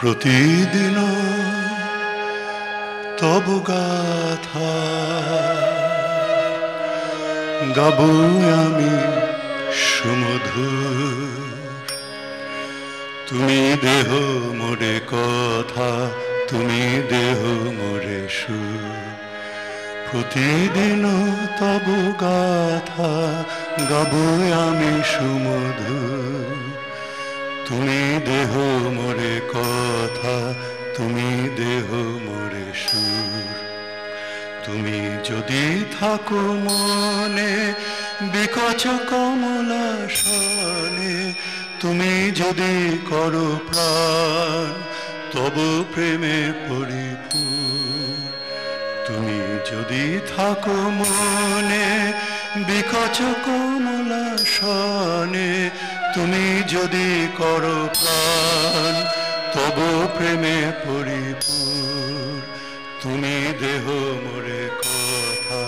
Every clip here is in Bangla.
প্রতিদিন তব গাথা। গাব আমি সুমধুর। তুমি দেহ মোরে কথা, তুমি দেহ মোরে সুর। প্রতিদিন তব গাথা গাব আমি সুমধুর। তুমি দেহ মোরে কথা, তুমি দেহ মোরে সুর। তুমি যদি থাকো মনে, বিকচ কমলা সনে তুমি যদি করো প্রাণ, তব প্রেমে পরিপূর। তুমি যদি থাকো মনে, বিকচ কমলা সনে তুমি যদি করো প্রাণ, তব প্রেমে পরিপূর। তুমি দেহ মোরে কথা,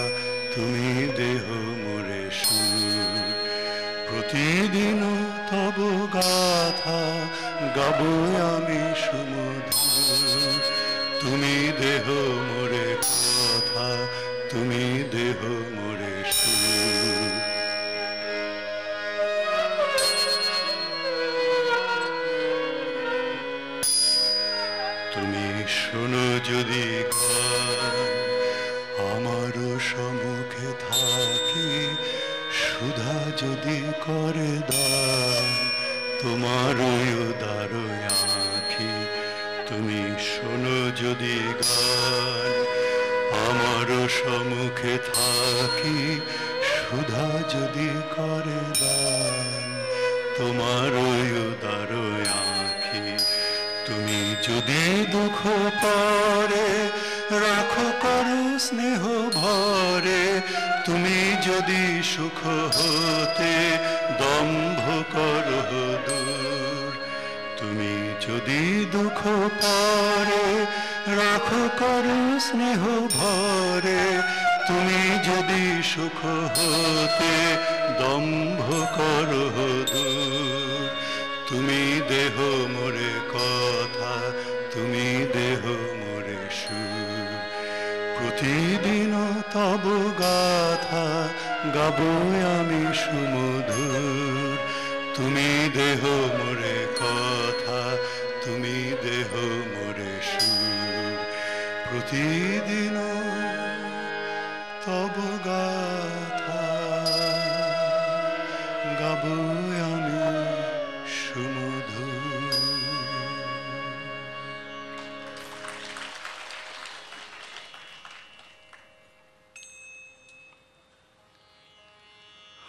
তুমি দেহ মোরে সুর। প্রতিদিন তব গাথা গাব আমি সমুদ্র তুমি দেহ মোরে কথা, তুমি দেহ মোরে সুর। শোনো যদি আমারও সম্মুখে থাকি, সুধা যদি করে দান তোমার উদার আখি। তুমি শোনো যদি গান আমারও সম্মুখে থাকি, সুধা যদি করে দান তোমার উদার আখি তুমি যদি দুঃখ পরে, রাখো করো স্নেহ ভরে। তুমি যদি সুখ হতে, দম্ভ করো দূর। তুমি যদি দুঃখ পরে, রাখো করো স্নেহ ভরে। তুমি যদি সুখ হতে, দম্ভ করো দূর। তুমি দেহ মোরে কথা, তুমি দেহ মোরে সুর। প্রতিদিন তব গাথা, গাব আমি সুমধুর। তুমি দেহ মোরে কথা, তুমি দেহ মোরে সুর। প্রতিদিন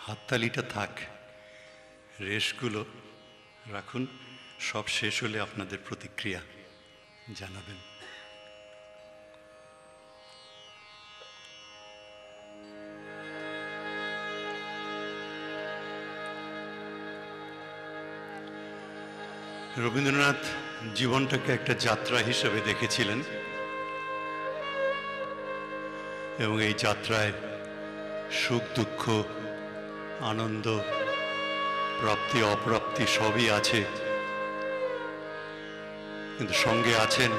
হাততালিটা থাক। রেশগুলো রাখুন। সব শেষ হলে আপনাদের প্রতিক্রিয়া জানাবেন। রবীন্দ্রনাথ জীবনটাকে একটা যাত্রা হিসেবে দেখেছিলেন। এবং এই যাত্রায় সুখ, দুঃখ আনন্দ, প্রাপ্তি, অপ্রাপ্তি সবই আছে। কিন্তু সঙ্গে আছেন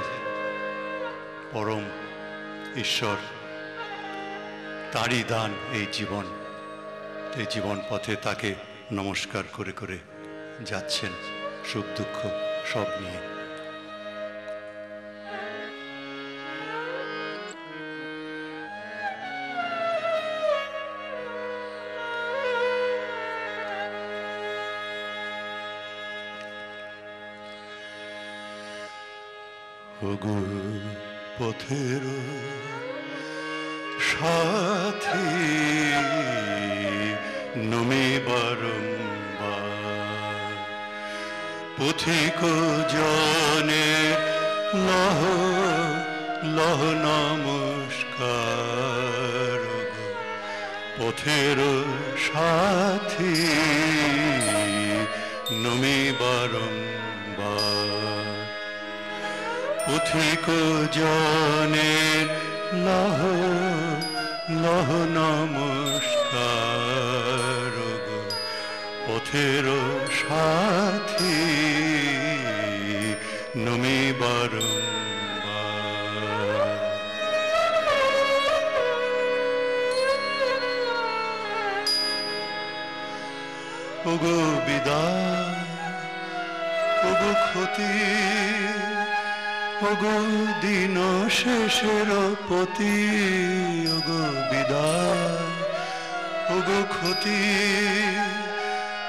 পরম ঈশ্বর। তারই দান এই জীবন। এই জীবন পথে তাকে নমস্কার করে করে যাচ্ছেন সুখ দুঃখ সব নিয়ে। ওগো পথের সাথী নমে বারম্বার পথিক জনে লহ লহ নমস্কার গো। পথের সাথী নমে বারম্বার পথিক জনের লহ লহ নমস্কার। পথের সাথী নমি বারংবার ওগো বিদায় ওগো ক্ষতি ওগো দিন শেষের পতি ওগো বিদায়, ওগো ক্ষতি,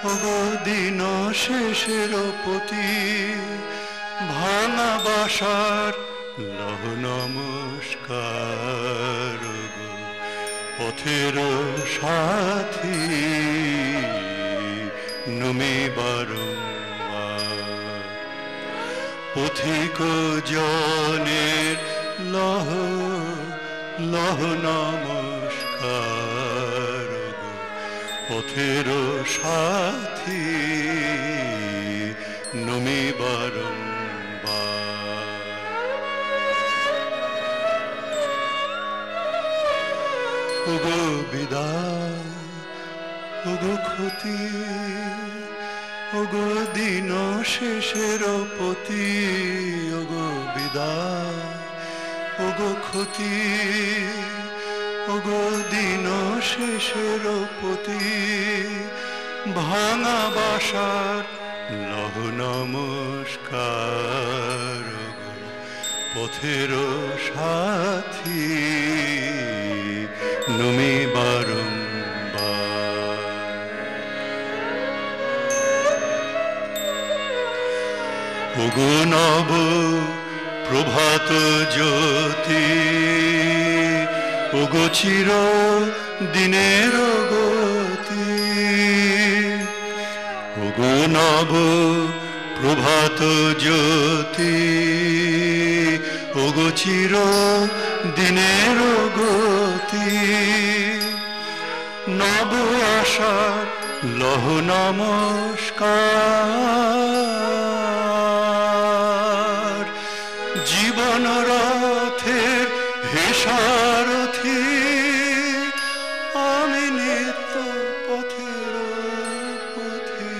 ওগো দিন শেষের পতি ভাঙা বাসার লহ নমস্কার পথের সাথী নমি বারংবার পথিক জনের লহ লহ নমস্কার পথের সাথী নমি বারংবার ওগো বিদায় ওগো ক্ষতি। ওগো দিন শেষের পতি, ওগো বিদায়, ওগো ক্ষতি, ওগো দিন শেষের পতি, ভাঙা বাসার লহ নমস্কার পথের সাথী, নমি বারংবার ওগো প্রভাত জ্যোতি। ওগো চির দিনের গতি। ওগো নব প্রভাত জ্যোতি। ওগো চির দিনের গতি। নব আশার লহ নমস্কার। হেসারথি আমি নিত্য পথের পথে।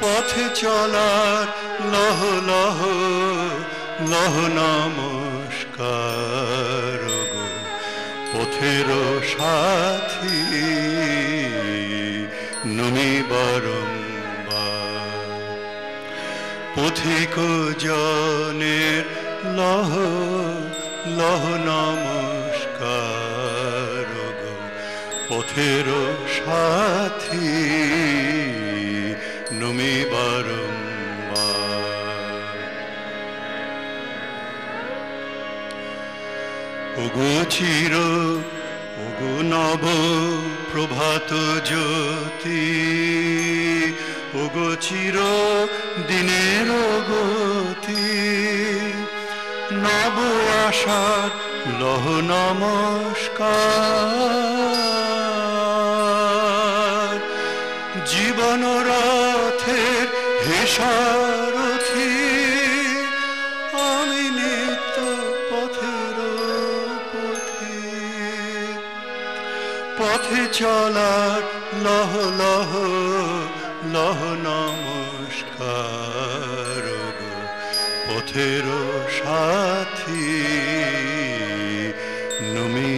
পথে চলার লহ লহ লহ নমস্কার গো। পথের সাথী, নমি বারংবার পথিক জনের লহ লহ নমস্কার পথের সাথী, নমি ওগো চির ওগো নব প্রভাত জ্যোতি ওগো চির দিনের গতি। নব আশার লহ নমস্কার। জীবন রথের হেসারথি, আমি নিত্য পথের পথে। পথে চলার লহ লহ পথের সাথী নমি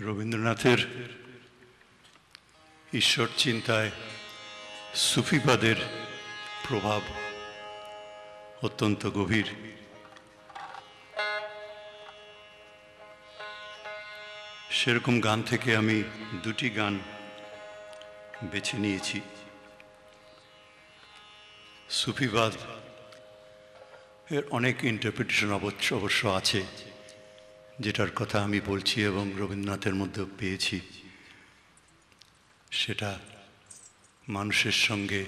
রবীন্দ্রনাথের ঈশ্বর চিন্তায় সুফিবাদের প্রভাব। অত্যন্ত গভীর। সেরকম গান থেকে আমি দুটি গান বেছে নিয়েছি। সুফিবাদ এর অনেক ইন্টারপ্রিটেশন অবশ্য অবশ্য আছে, যেটার কথা আমি বলছি এবং রবীন্দ্রনাথের মধ্যেও পেয়েছি। সেটা মানুষের সঙ্গে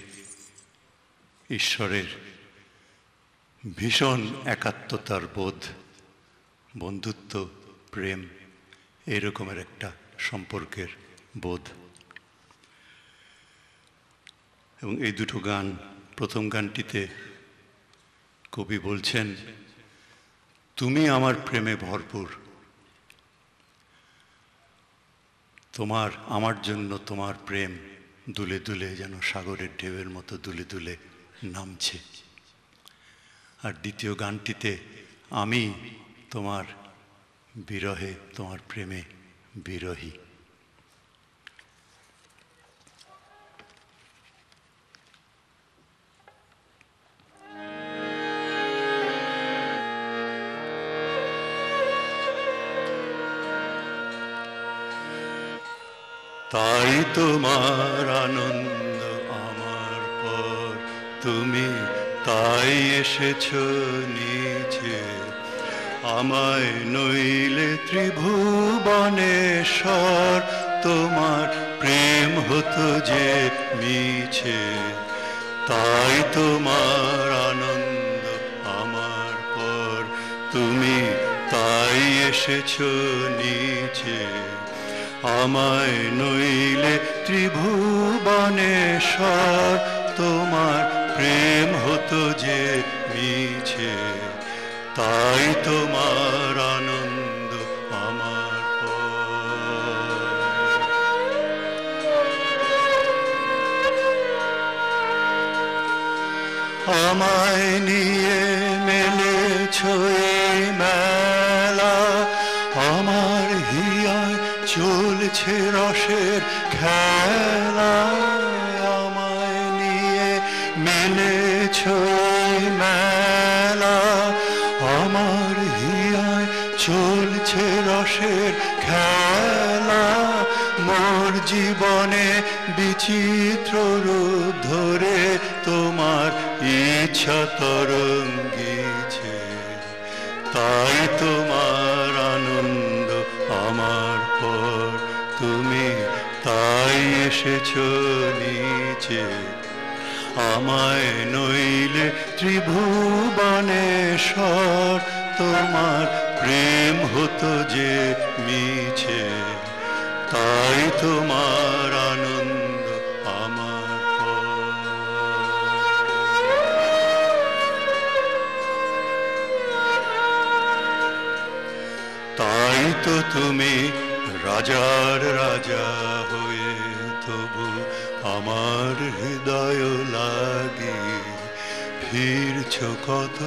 ঈশ্বরের ভীষণ একাত্মতার বোধ, বন্ধুত্ব, প্রেম, এরকমের একটা সম্পর্কের বোধ। এবং এই দুটো গান, প্রথম গানটিতে কবি বলছেন, তুমি আমার প্রেমে ভরপুর। তোমার, আমার জন্য তোমার প্রেম দুলে দুলে যেন সাগরের ঢেউয়ের মতো দুলে দুলে নামছে। আর দ্বিতীয় গানটিতে আমি তোমার বিরহে, তোমার প্রেমে বিরহী। তাই তোমার আনন্দ আমার পর, তুমি তাই এসেছ নিচে আমায় নইলে ত্রিভুবনেশ্বর তোমার প্রেম হতো যে মিছে। তাই তোমার আনন্দ আমার পর, তুমি তাই এসেছ নিচে আমায় নইলে ত্রিভুবনেশ্বর তোমার প্রেম হতো যে মিছে, তাই তোমার আনন্দ আমার। আমায় নিয়ে এই মেলা, আমার হিয়ায় চলছে রসের খেলা মেলেছ মেলা, আমার হিয়ায় চলছে রসের খেলা। মোর জীবনে বিচিত্র রূপ ধরে তোমার ইচ্ছা তরঙ্গিছে। তাই তোমার আনন্দ আমার পর, তুমি তাই এসেছ নিচে। আমায় নইলে ত্রিভুবনেশ্বর, তোমার প্রেম হতো যে মিছে, তাই তোমার আনন্দ আমার তাই তো তুমি রাজার রাজা হয়ে তবু আমার হৃদয় লাগে। ফিরছ কত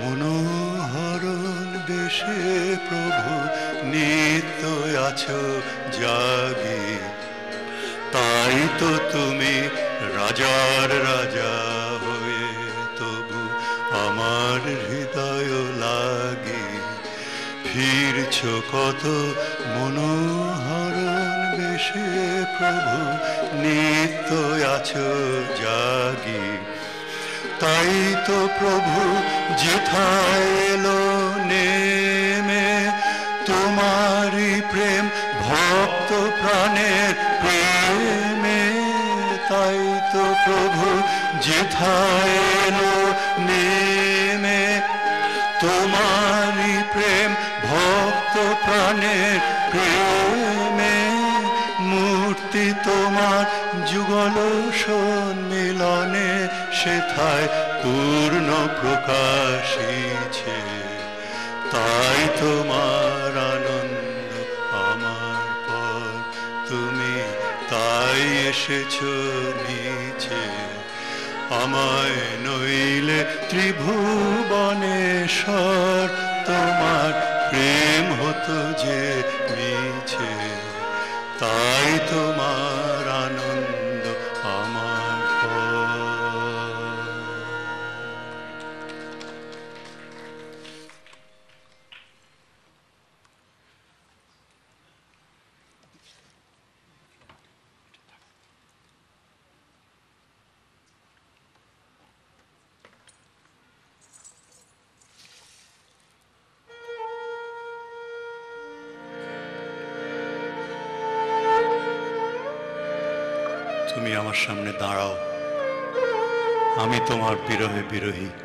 মনোহরণ দেশে প্রভু, নিত্য আছো জাগি। তাই তো তুমি রাজার রাজা হয়ে তবু আমার হৃদয় লাগে। ফিরছ কত মনোহরণ বেশে প্রভু, নিত্য আছো জাগি। তাই তো প্রভু এলো নেমে, তোমারই প্রেম ভক্ত প্রাণের প্রেমে। তাই তো প্রভু, যেথায় এলো নেমে, তোমারই প্রেম ভক্ত প্রাণের প্রেমে। মূর্তি তোমার যুগল সম্মিলনে সেথায় পূর্ণ প্রকাশিছে। তাই তোমার আনন্দ আমার পর, তুমি তাই এসেছ নিচে। আমায় নইলে ত্রিভুবনেশ্বর তোমার প্রেম হতো যে মিছে। তাই তোমার আমার সামনে দাঁড়াও। আমি তোমার বিরহে বিরহী।